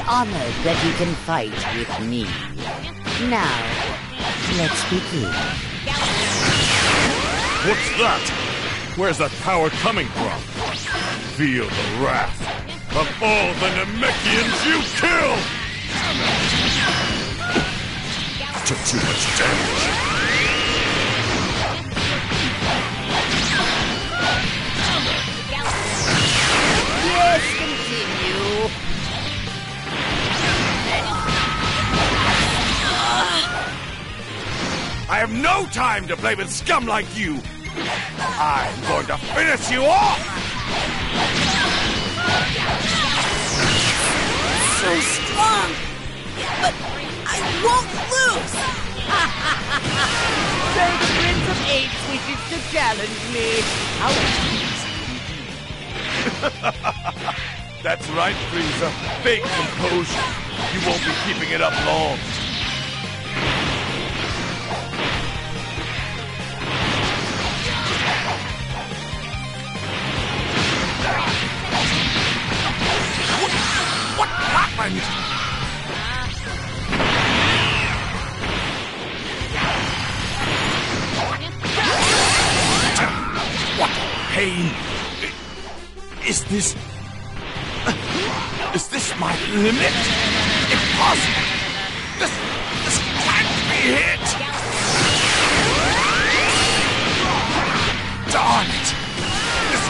Honored that you can fight with me. Now, let's begin. What's that? Where's that power coming from? Feel the wrath of all the Namekians you killed! Took too much damage. I have no time to play with scum like you! I'm going to finish you off! So strong! But I won't lose! So the Prince of Apes wishes to challenge me. How That's right, Frieza. Fake composure. You won't be keeping it up long. Pain? Is this... Is this my limit? Impossible! This... This can't be hit! Darn it! This...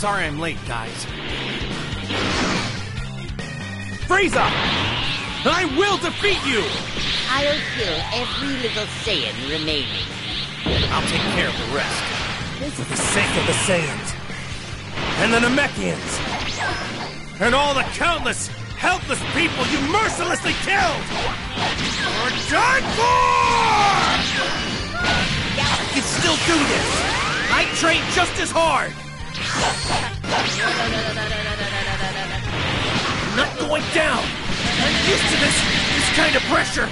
Sorry I'm late, guys. Frieza! I will defeat you! I'll kill every little Saiyan remaining. I'll take care of the rest. For the sake of the Saiyans. And the Namekians. And all the countless, helpless people you mercilessly killed! You're done for! I can still do this! I train just as hard! I'm not going down! I'm used to this, this kind of pressure!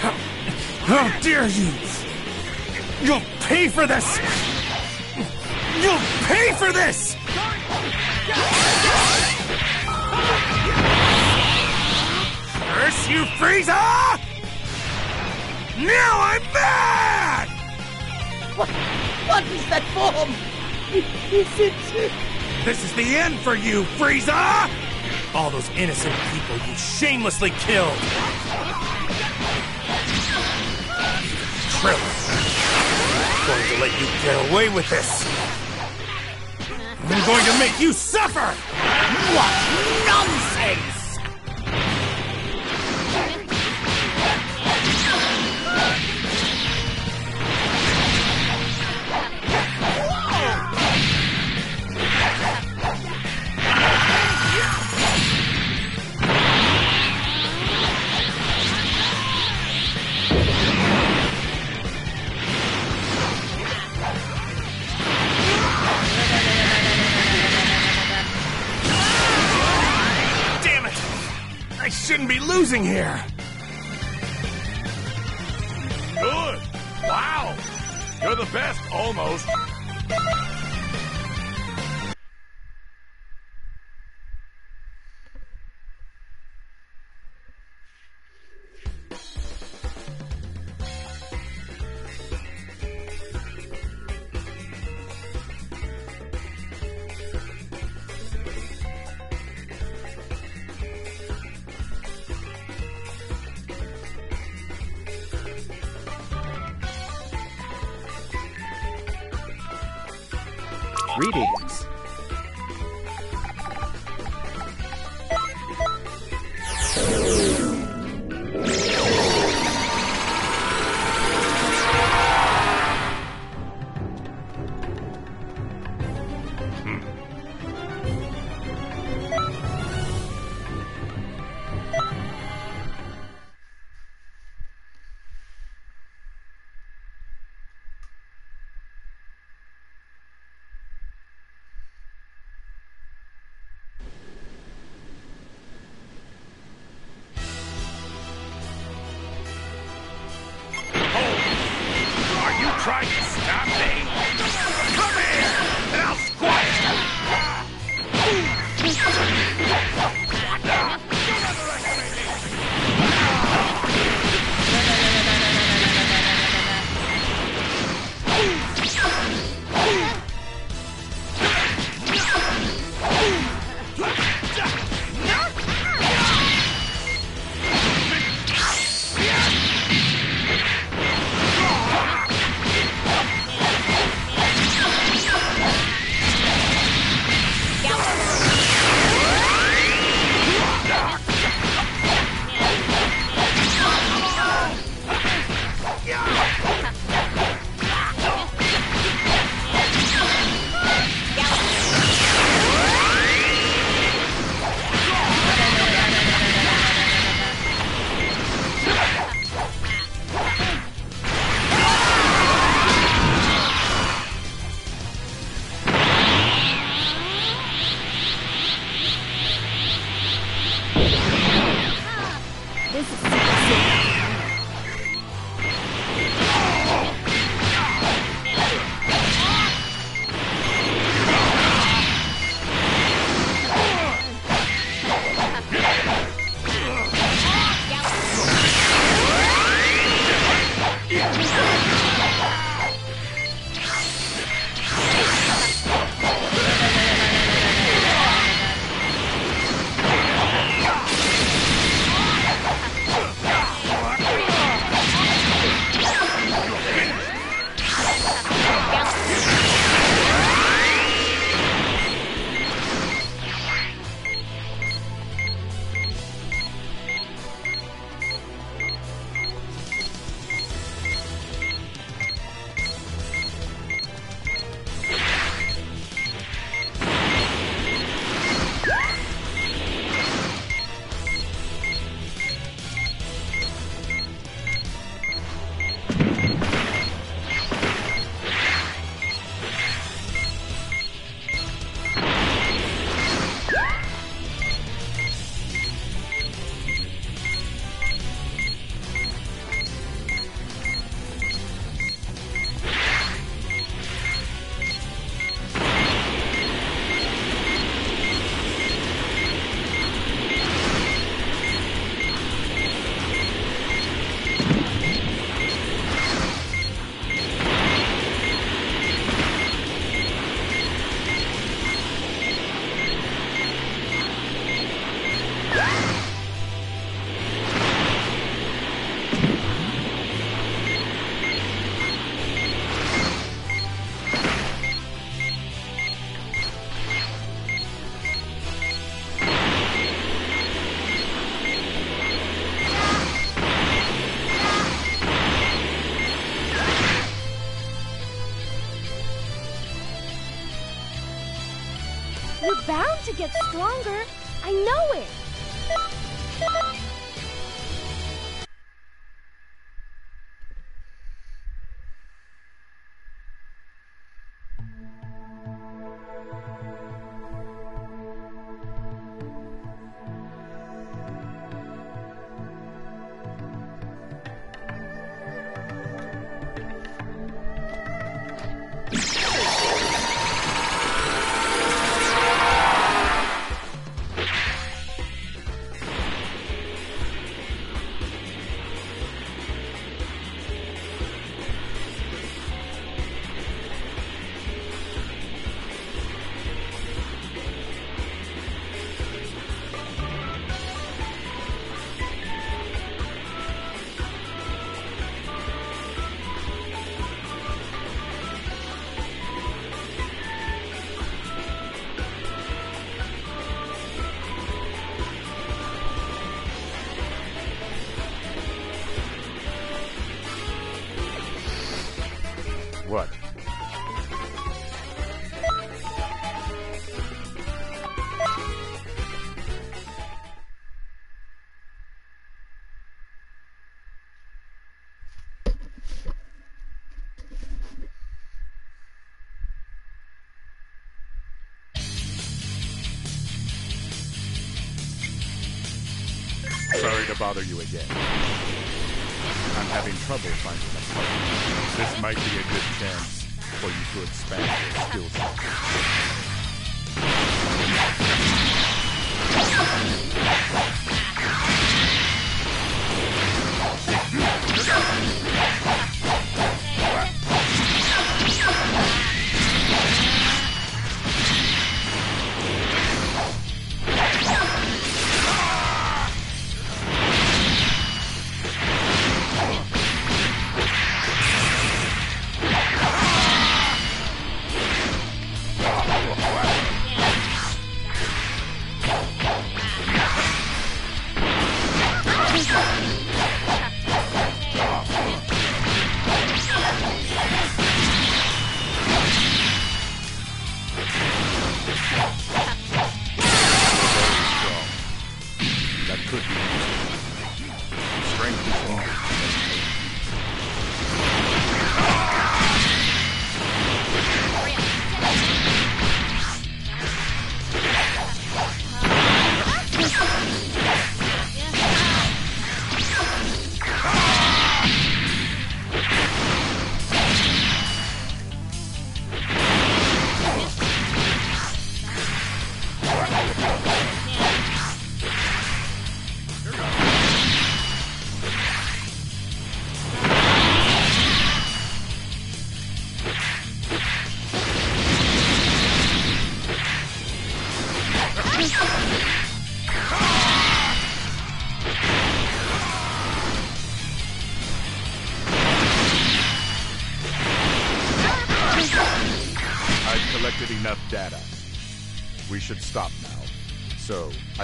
How, how dare you! You'll pay for this! You'll pay for this! Curse you, Frieza! Now I'm mad! What? What is that form? Is it? This is the end for you, Frieza! All those innocent people you shamelessly killed! Krillin, I'm going to let you get away with this! I'm going to make you suffer! What nonsense! Shouldn't be losing here! Good! Wow! You're the best, almost. Get stronger. Bother you again. I'm having trouble finding a partner. This might be a good chance for you to expand your skill set.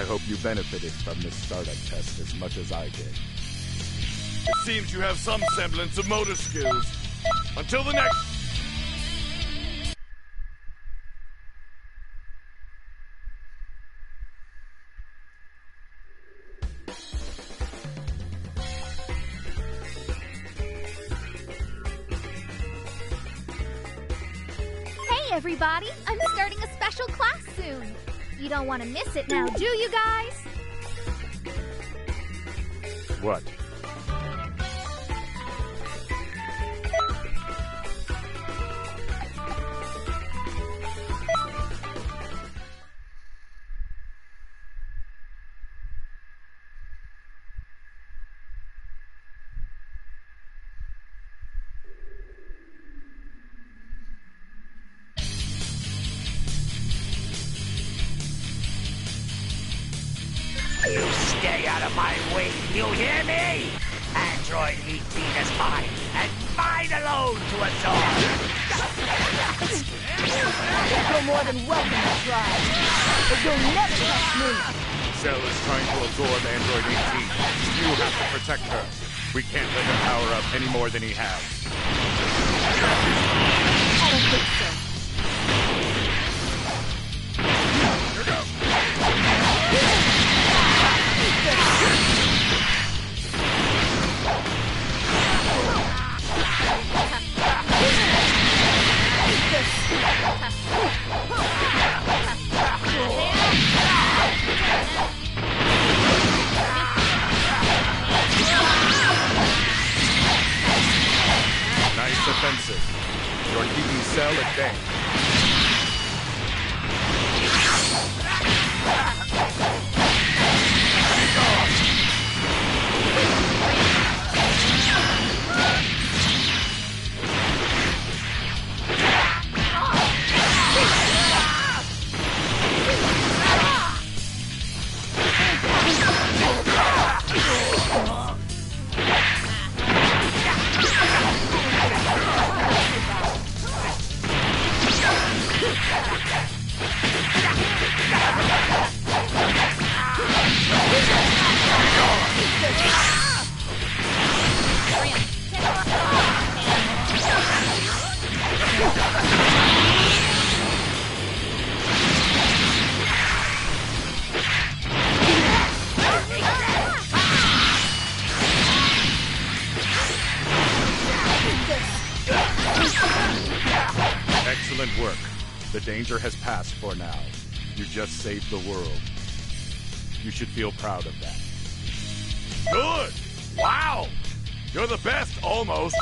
Hope you benefited from this startup test as much as I did. It seems you have some semblance of motor skills. Until the next... Hey, everybody! I'm starting a special class soon. You don't want to miss it now, the world. You should feel proud of that. Good! Wow! You're the best, almost!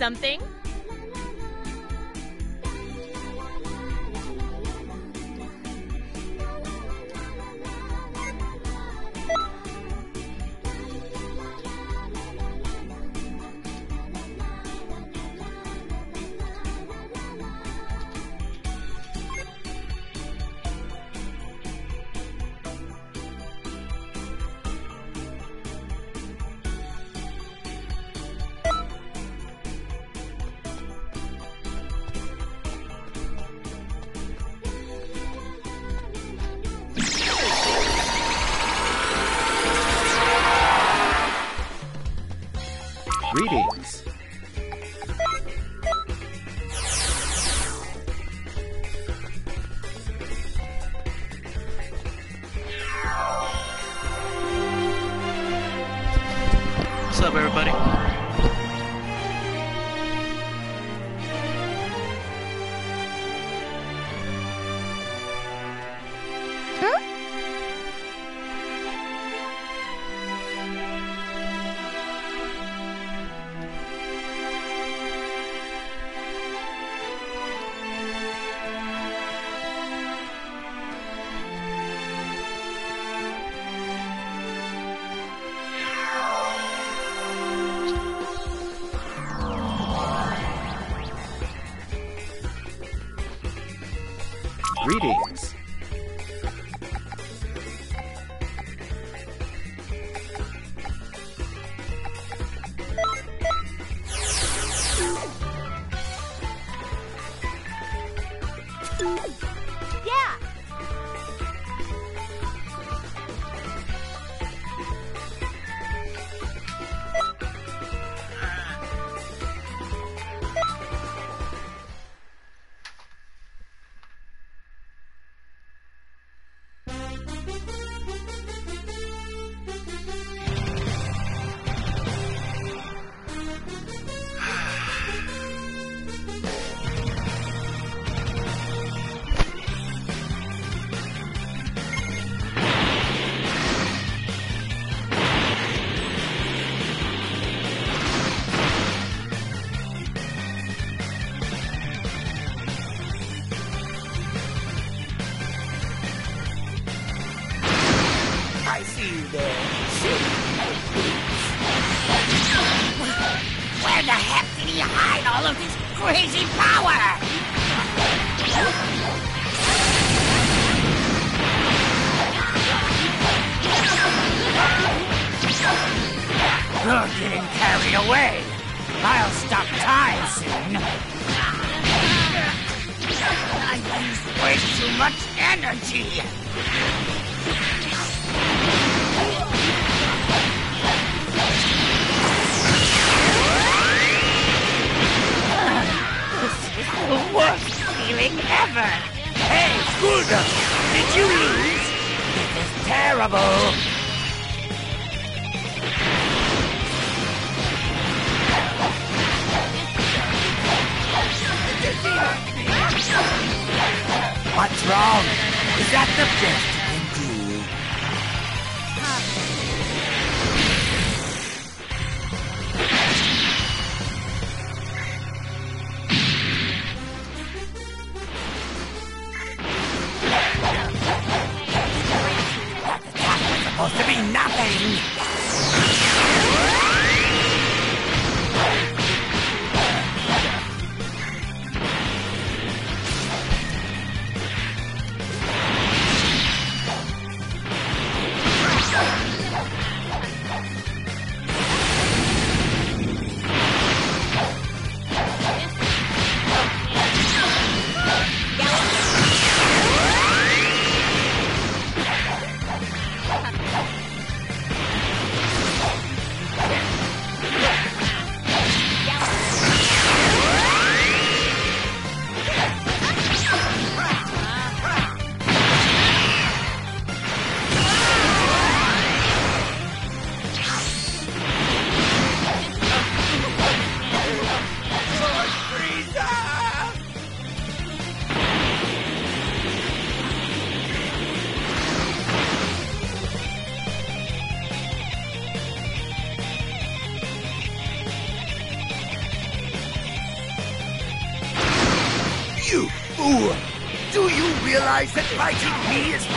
Something? Greetings.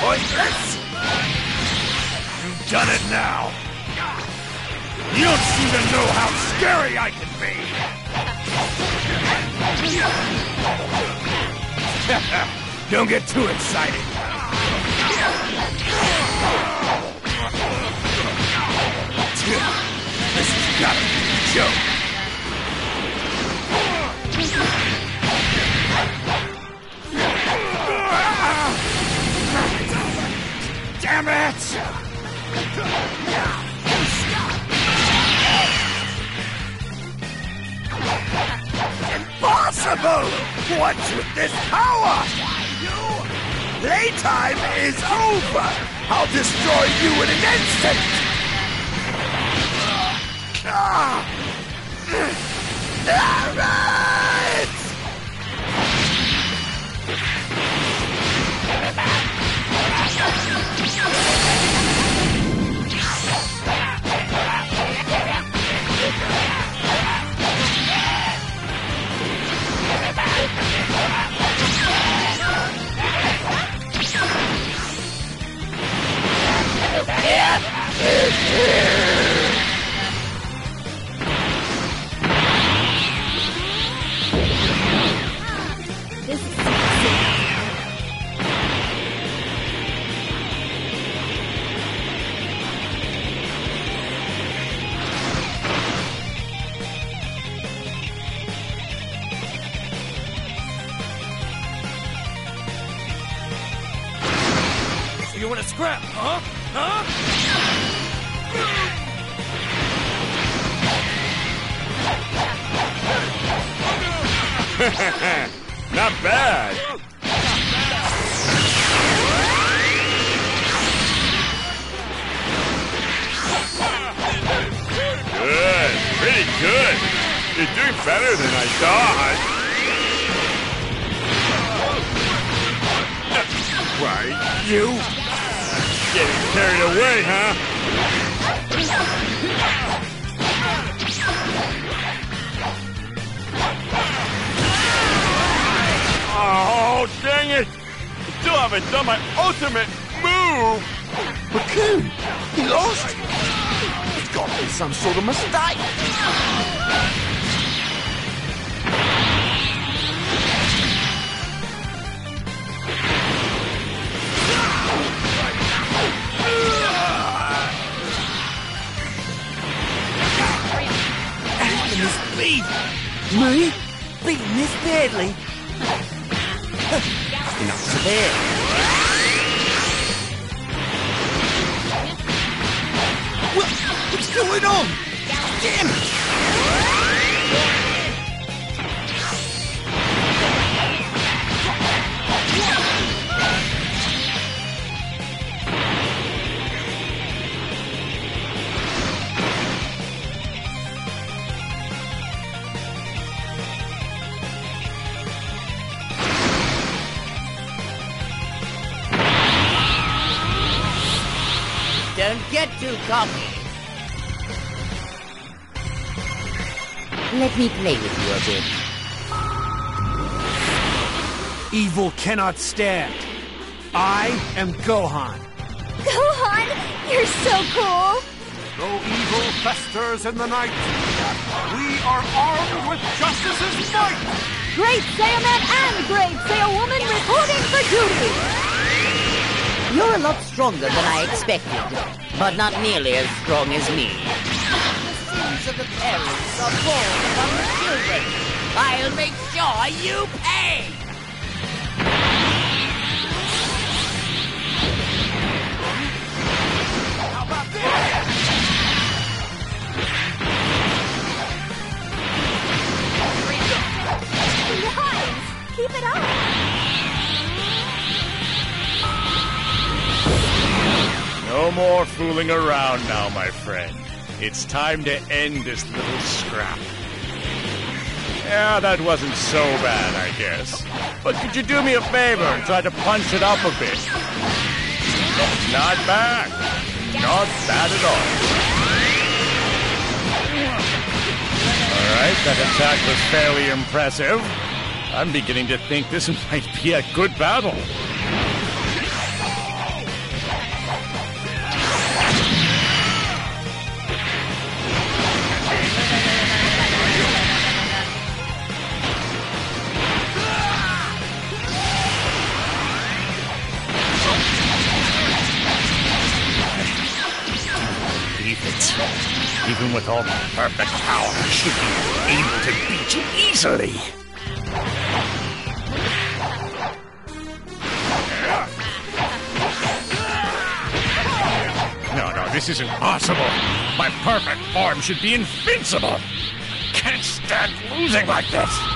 Pointless? You've done it now. You don't seem to know how scary I can be. Don't get too excited. This has got to be a joke. Damn it! Impossible! What's with this power? Playtime is over! I'll destroy you in an instant! Ah! yeah here. He lost! It's got to be some sort of mistake! How can this be? Me? Beating this badly? Not so going on? Don't get too cocky. Let me play with you a bit. Evil cannot stand. I am Gohan. Gohan, you're so cool. Though evil festers in the night, we are armed with justice's might! Great Saiyaman and Great Saiyawoman reporting for duty! You're a lot stronger than I expected, but not nearly as strong as me. The of the parents are born upon the children. I'll make sure you pay! Nice. Keep it up. No more fooling around now, my friend. It's time to end this little scrap. Yeah, that wasn't so bad, I guess. But could you do me a favor and try to punch it up a bit? Not bad. Not bad at all. Alright, that attack was fairly impressive. I'm beginning to think this might be a good battle. Even with all my perfect power, I should be able to beat you easily. No, no, this is impossible. My perfect form should be invincible. Can't stand losing like this.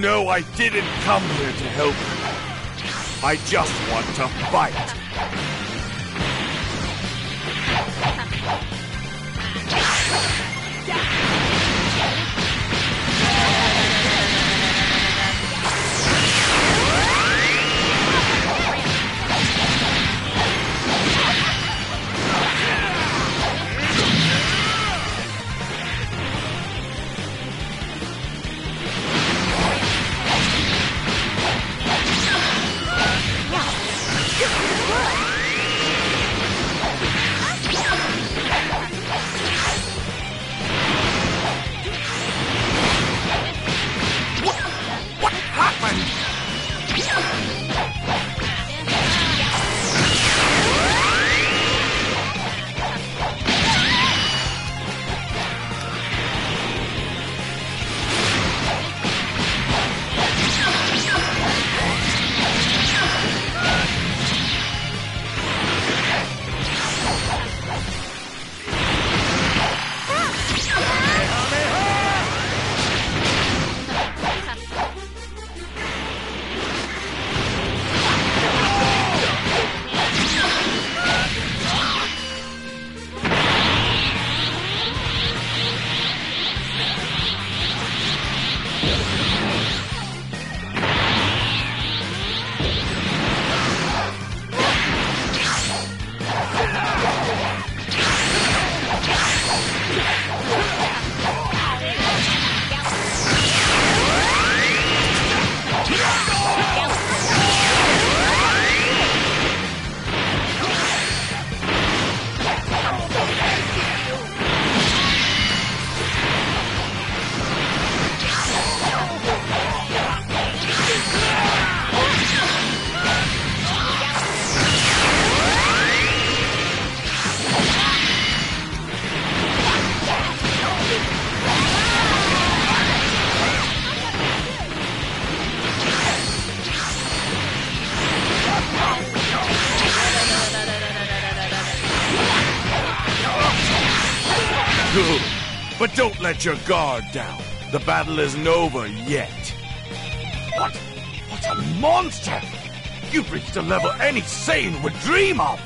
Know I didn't come here to help. I just want to fight. let your guard down. The battle isn't over yet. What? What a monster! You've reached a level any sane would dream of!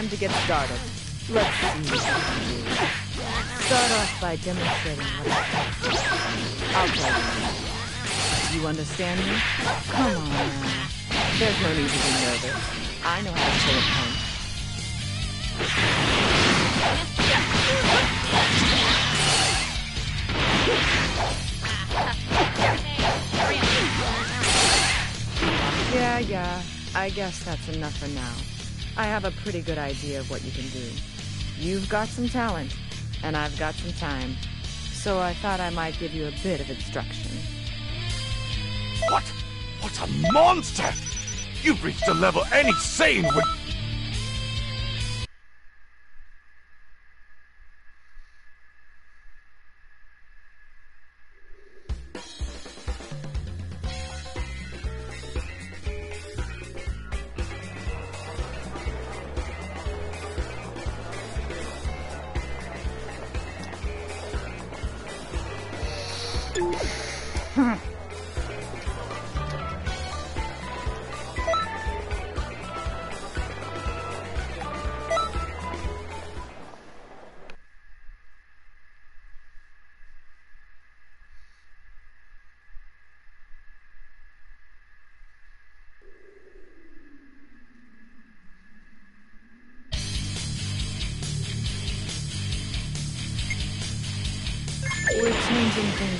Time to get started. Let's see. Start off by demonstrating what. I'll tell you. You understand me? Come on now. There's no need to be nervous. I know how to pull a punch. Yeah, yeah. I guess that's enough for now. I have a pretty good idea of what you can do. You've got some talent, and I've got some time. So I thought I might give you a bit of instruction. What? What a monster! You've reached a level any sane would...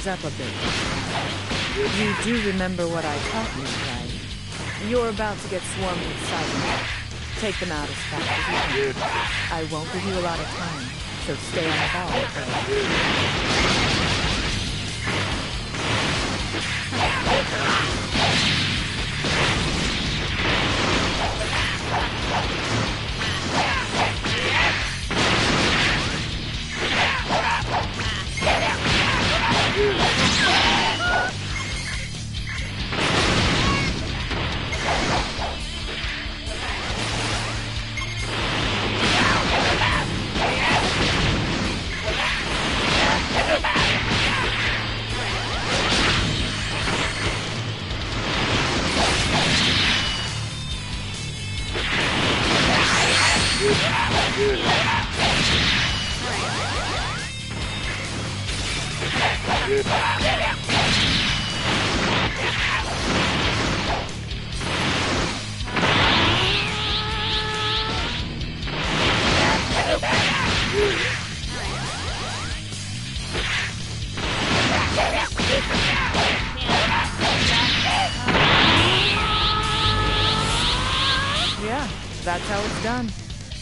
things up a bit. You do remember what I taught you, right? You're about to get swarmed with Saibamen. Take them out as fast as you can. I won't give you a lot of time, so stay on the ball.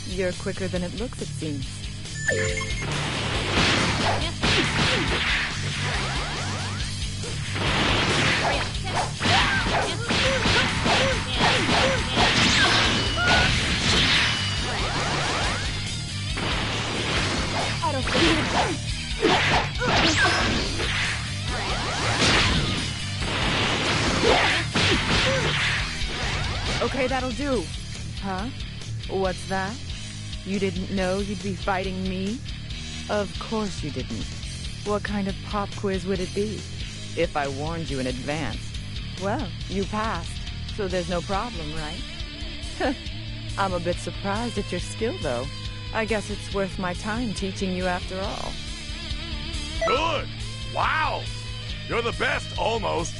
You're quicker than it looks, it seems. I don't see Okay, that'll do. Huh? What's that? You didn't know you'd be fighting me? Of course you didn't. What kind of pop quiz would it be? If I warned you in advance. Well, you passed, so there's no problem, right? I'm a bit surprised at your skill, though. I guess it's worth my time teaching you after all. Good! Wow! You're the best, almost.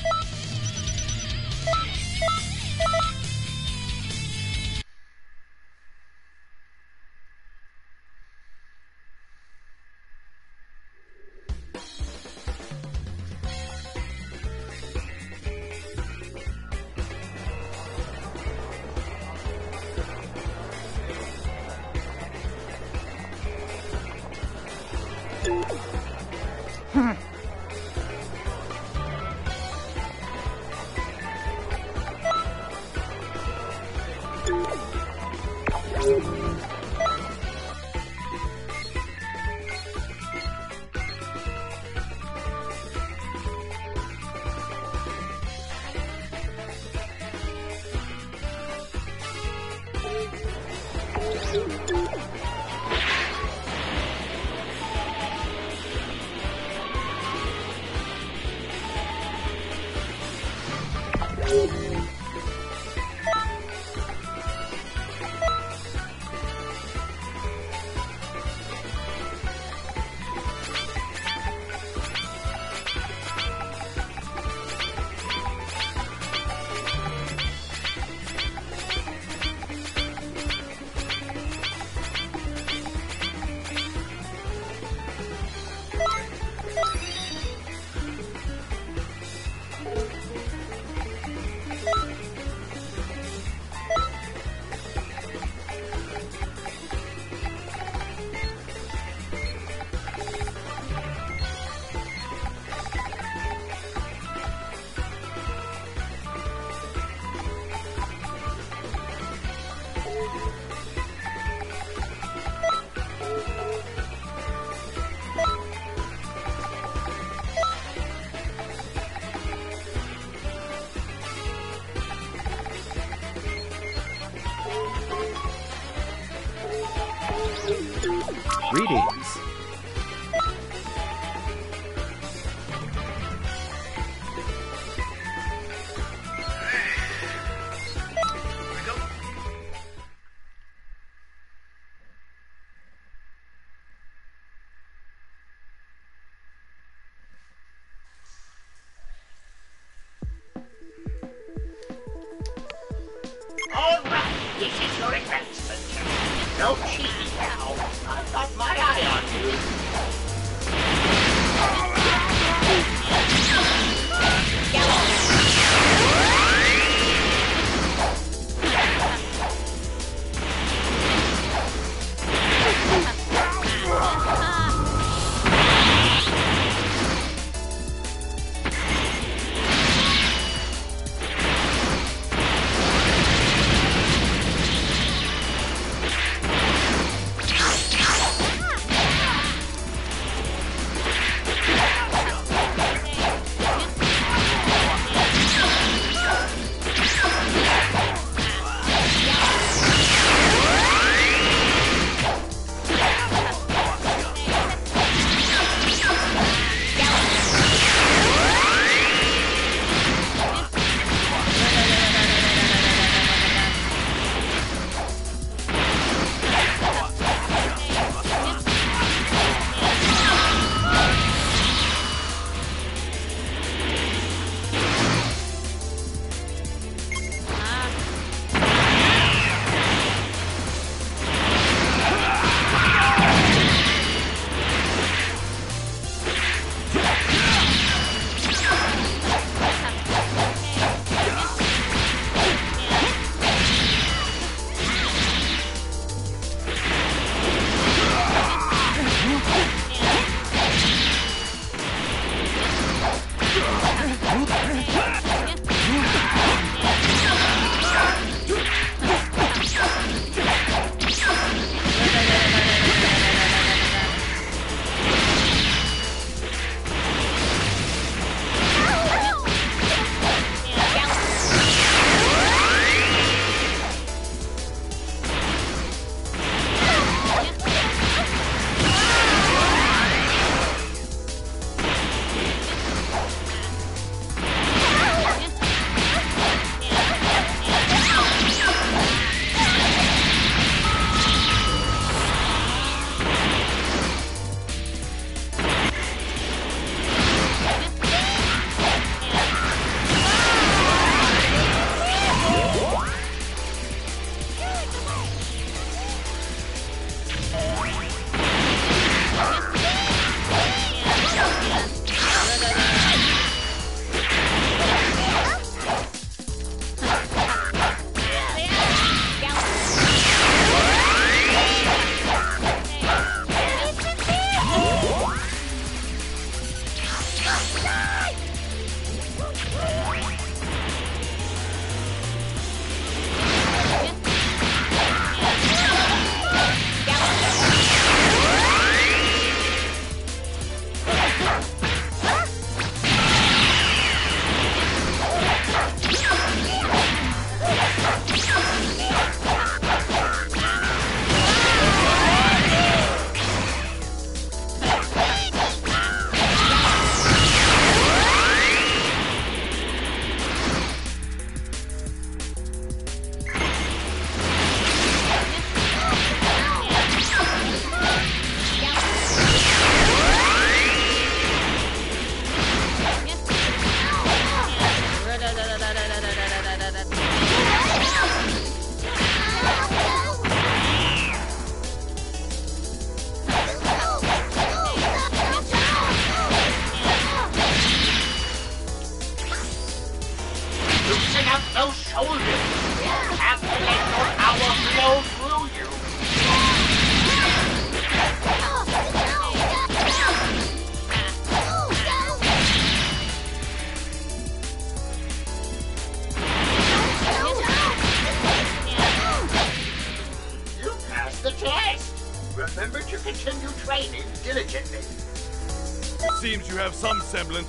Greetings.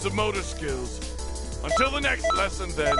of motor skills. Until the next lesson, then.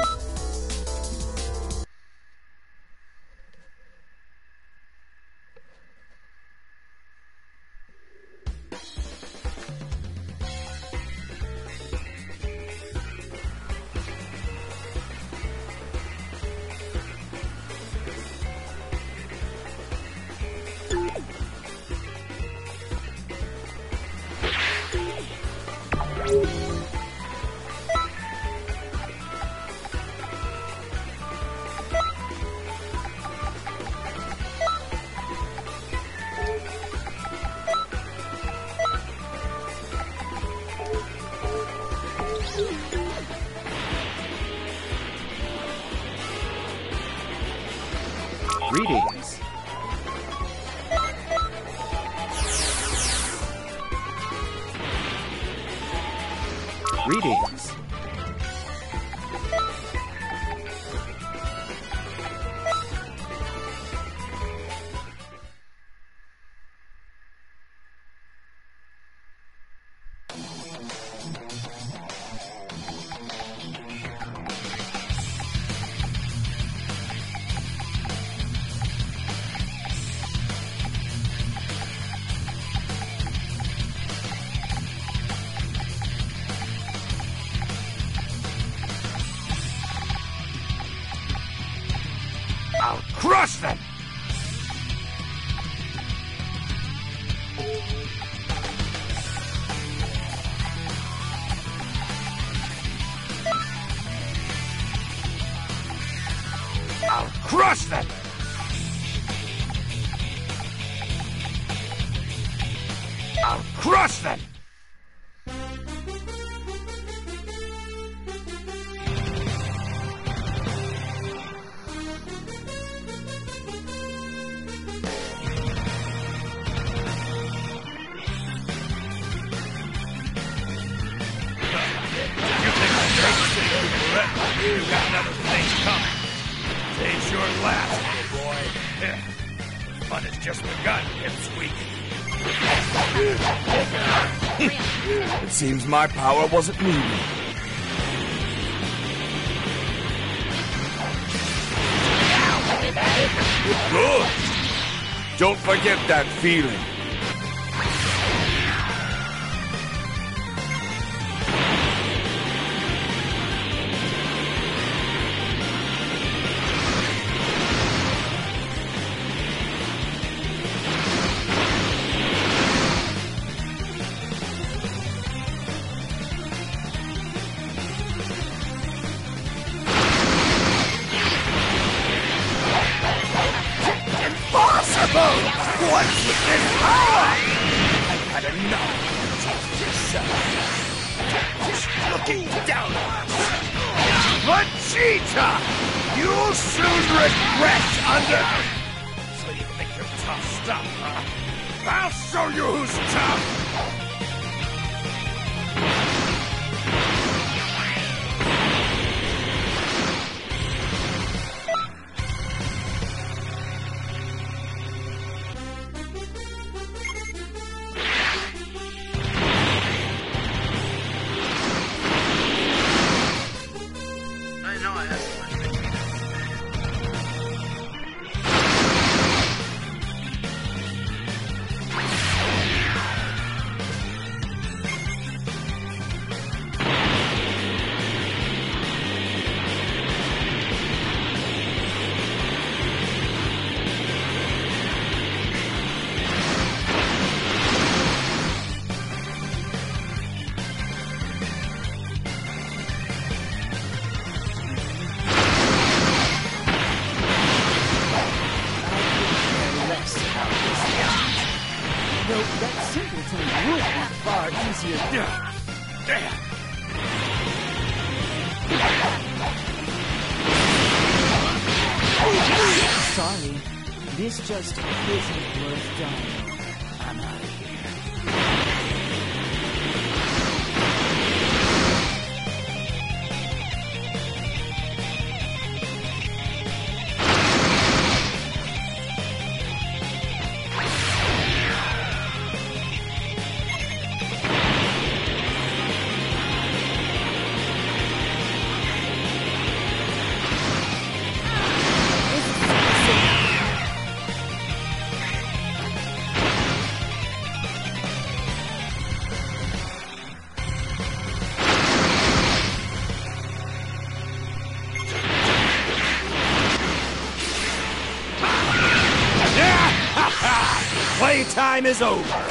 my power wasn't needed. Good. Don't forget that feeling. That simpleton will be far easier. Damn! Sorry, this just isn't worth dying. Is over.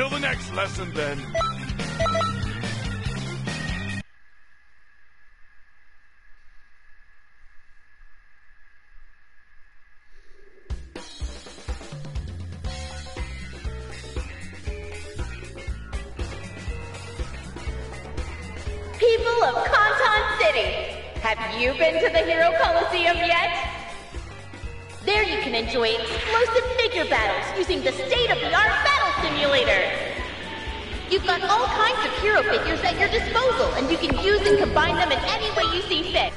Until the next lesson, then. People of City, have you been to the Hero Coliseum yet? There you can enjoy explosive figure battles using the state-of-the-art battle simulator. You've got all kinds of hero figures at your disposal, and you can use and combine them in any way you see fit.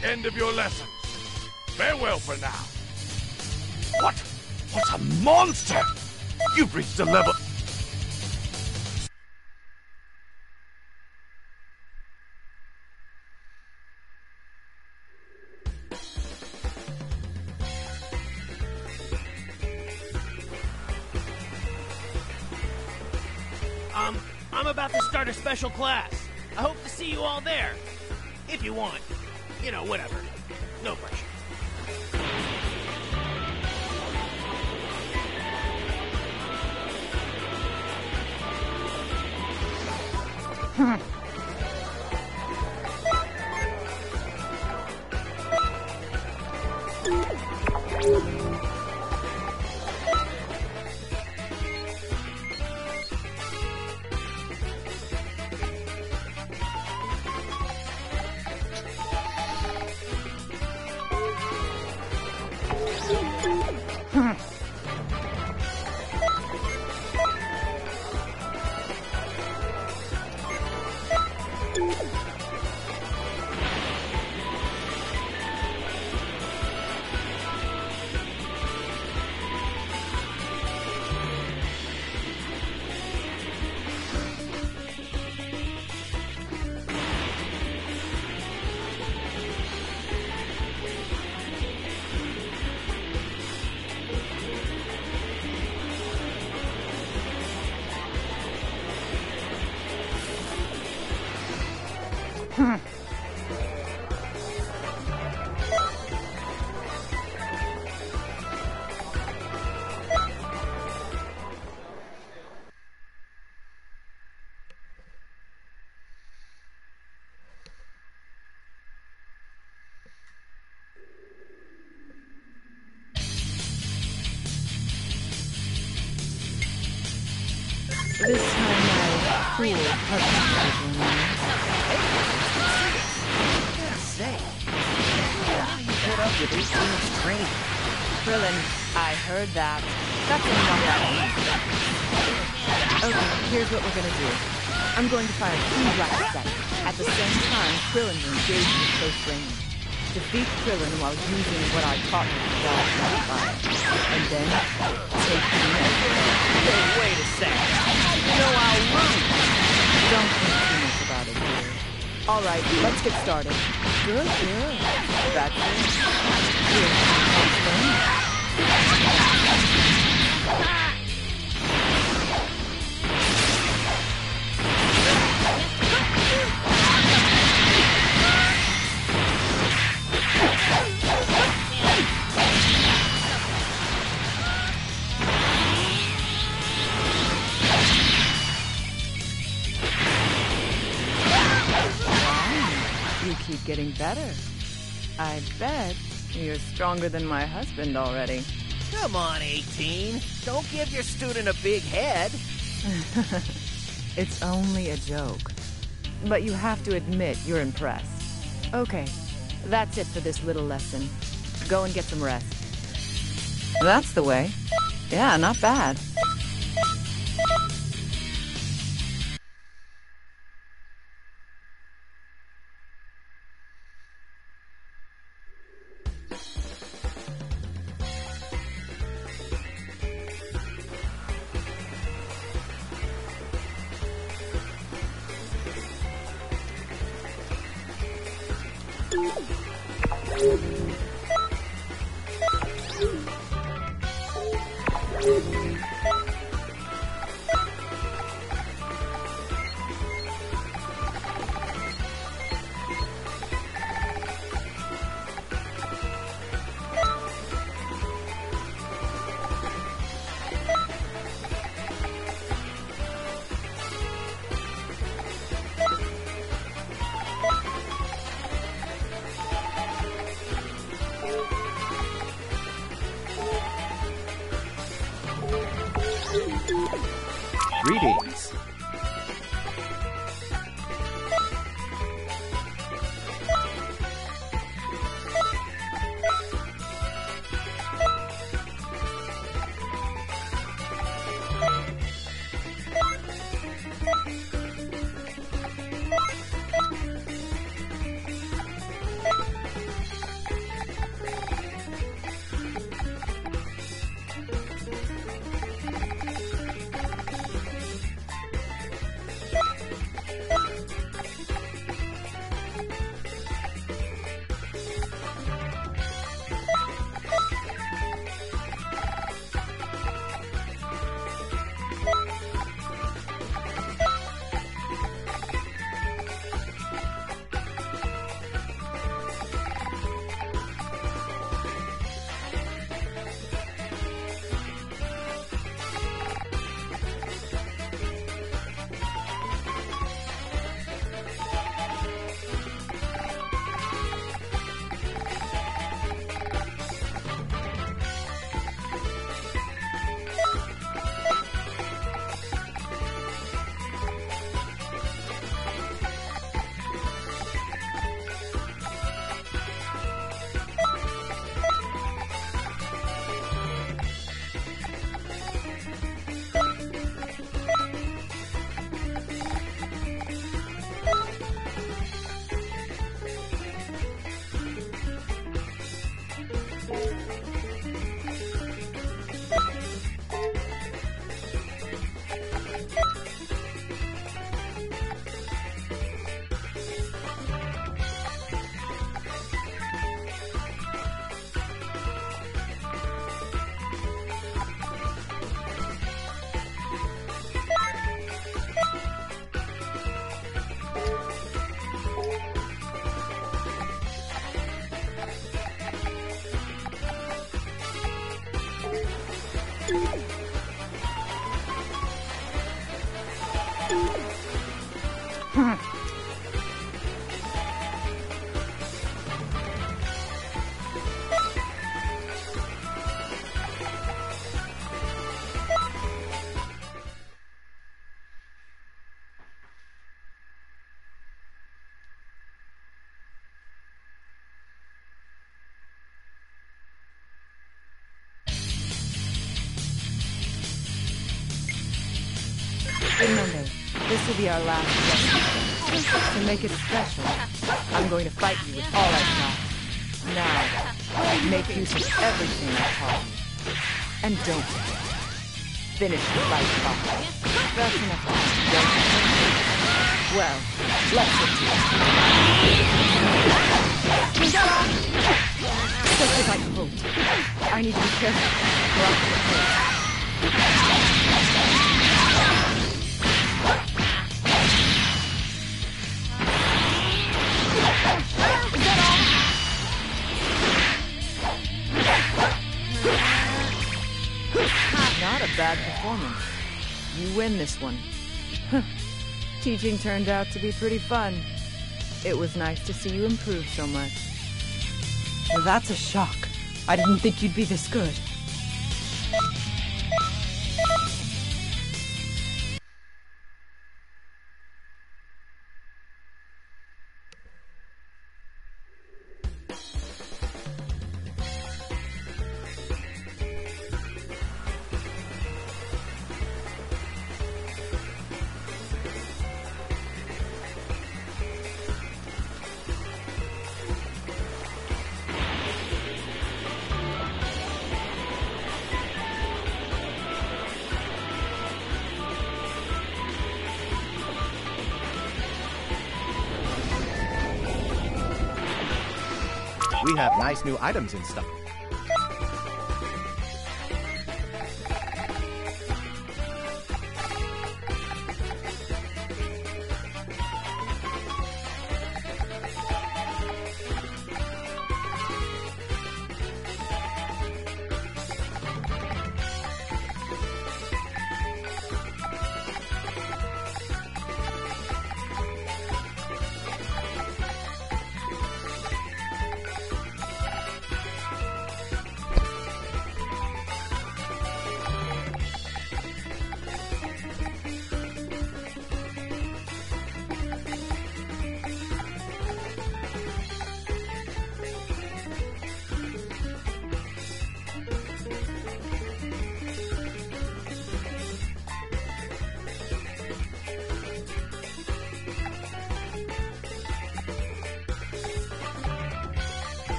The end of your lessons. Farewell for now. What? What a monster! You've reached a level. Krillin, I heard that. That's enough. Okay, here's what we're gonna do. I'm going to fire two rockets at. At the same time, Krillin will engage at close range. Defeat Krillin while using what I taught you to fire. And then, take the net. Hey, wait a second. You know I'll lose. Don't think too much about it, dear. All right, let's get started. Good, good. That's it. Here comes Krillin. You keep getting better. I bet you're stronger than my husband already. Come on, 18. Don't give your student a big head. it's only a joke. But you have to admit you're impressed. Okay, that's it for this little lesson. Go and get some rest. That's the way. Yeah, not bad. Be our last lesson. To make it special, I'm going to fight you with all I've got. Now, make use of everything I taught you. And don't forget, finish the fight off. That's enough time? Well, let's get to. Just as I hoped. I need to be careful, or I'll get hurt. Performance. You win this one. Teaching turned out to be pretty fun. It was nice to see you improve so much. Well, that's a shock. I didn't think you'd be this good. Have nice new items in stock.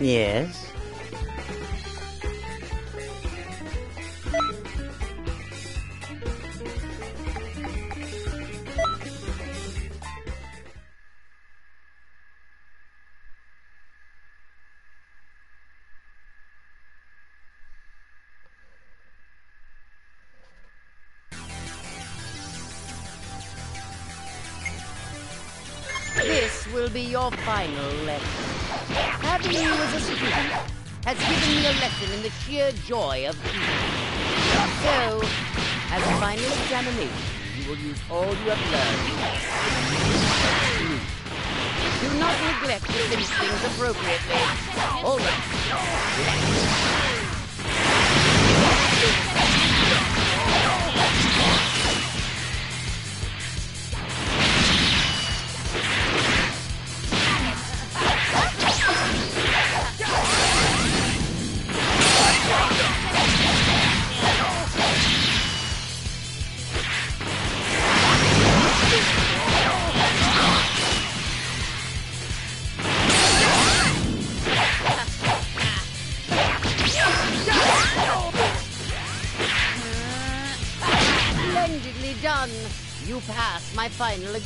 Yes? This will be your final lesson. Having you as a student has given me a lesson in the sheer joy of teaching. So, as a final examination, you will use all you have learned. Do not neglect your things appropriately. All right. Splendidly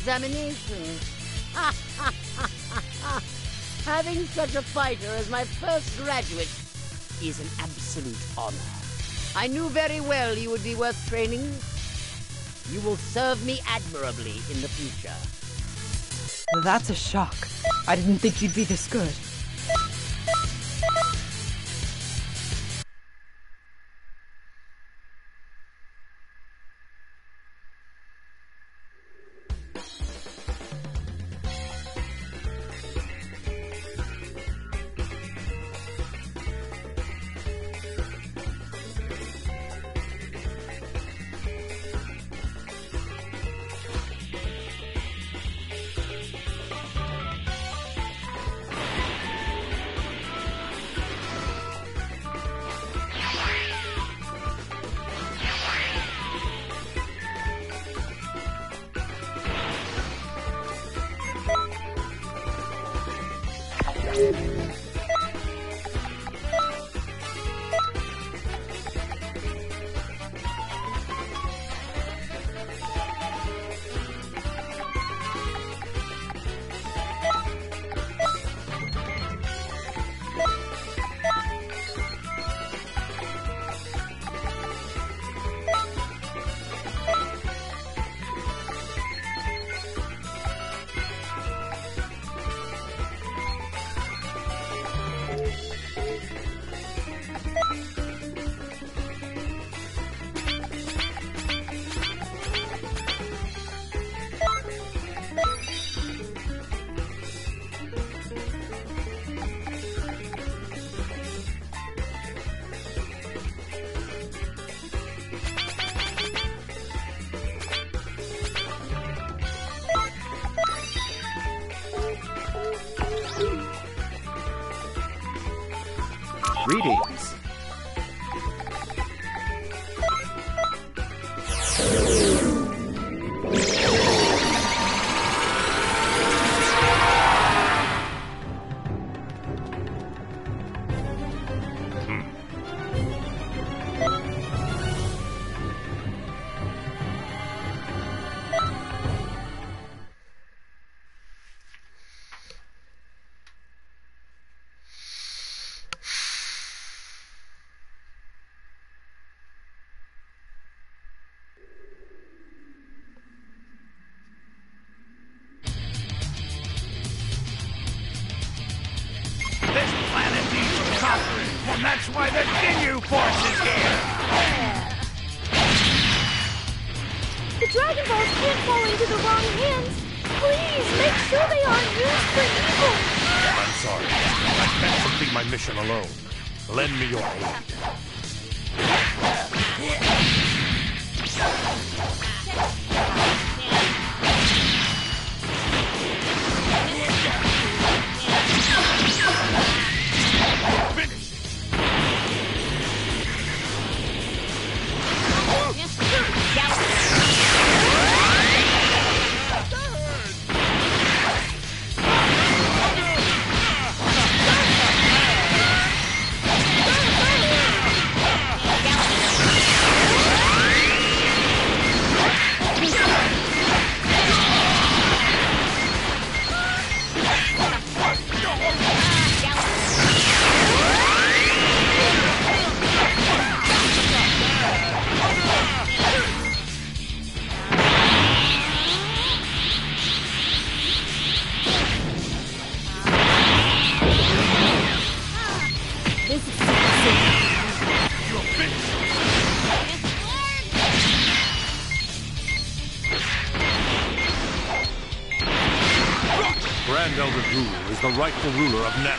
examination. Having such a fighter as my first graduate is an absolute honor. I knew very well you would be worth training. You will serve me admirably in the future. That's a shock. I didn't think you'd be this good. The rightful ruler of Namek.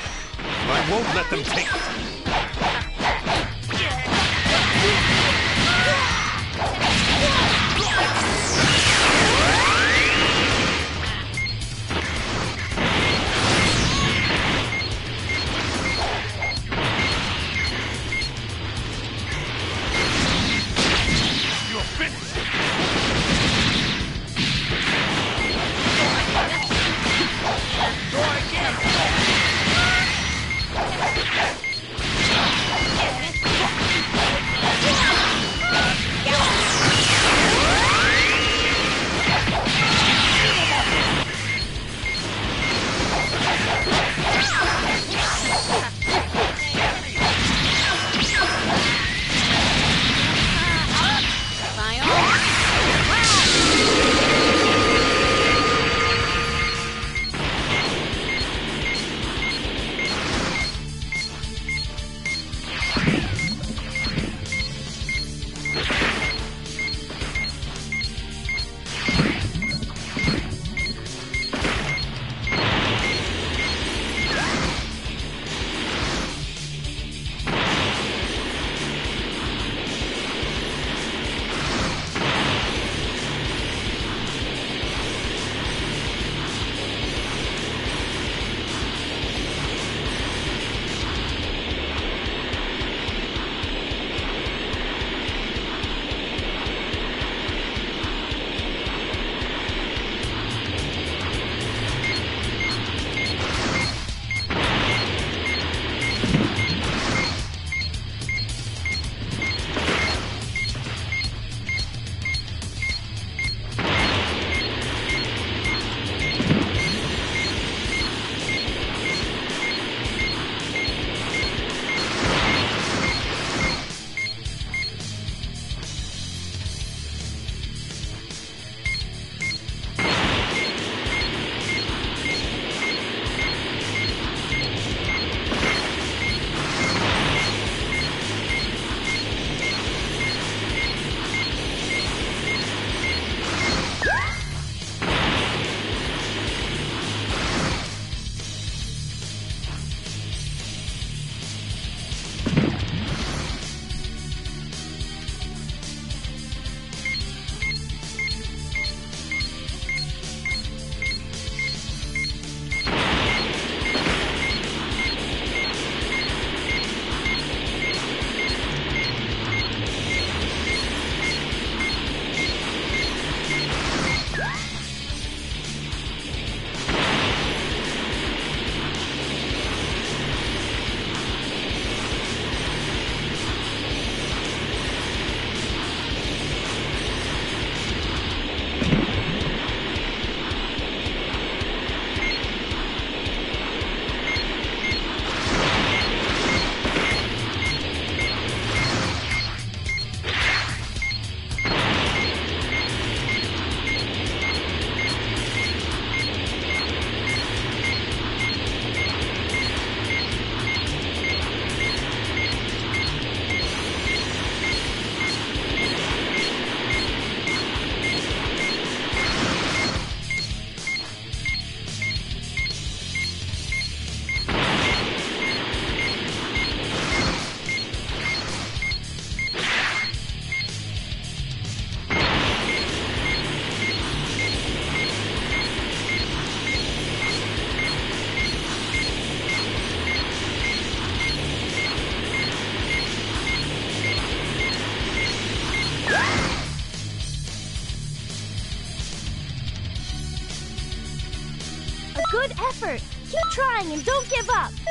Trying and don't give up.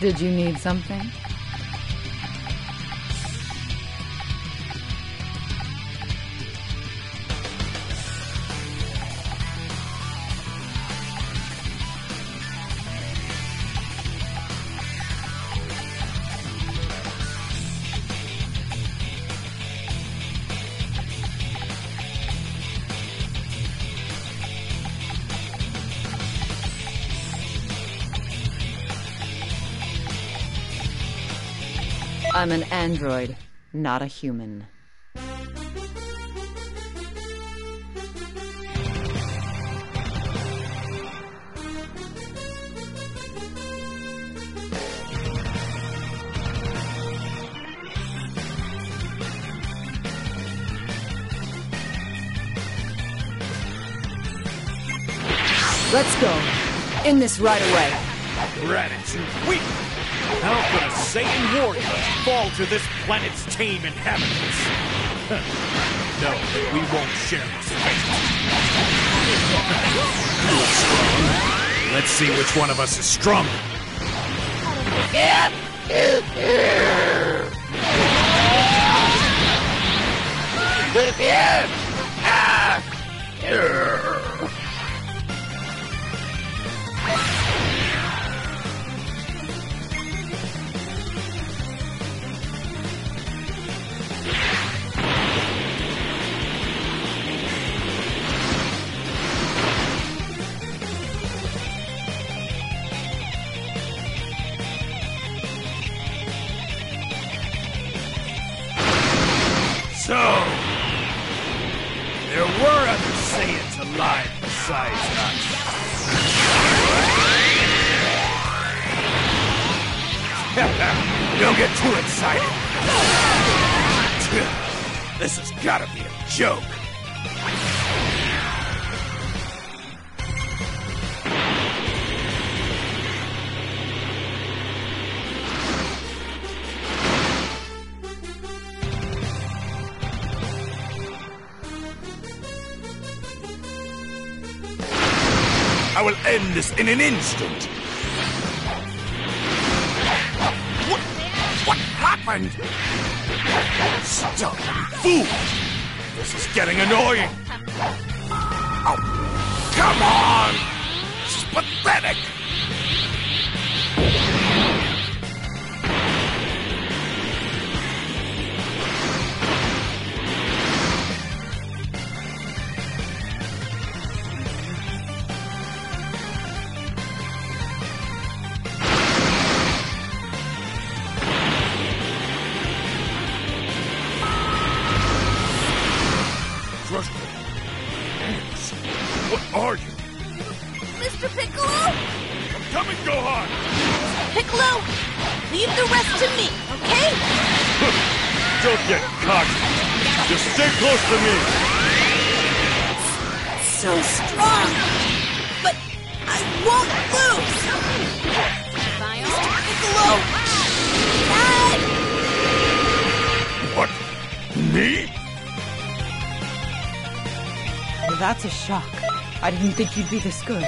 Did you need something? I'm an android, not a human. Let's go. In this right away. Gratitude! How could a Saiyan warriors fall to this planet's tame inhabitants? no, we won't share this fate. Let's see which one of us is stronger. So, in an instant. What? What happened? Stop, fool! This is getting annoying. so strong. But I won't lose! Piccolo! Dad! What? Me? That's a shock. I didn't think you'd be this good.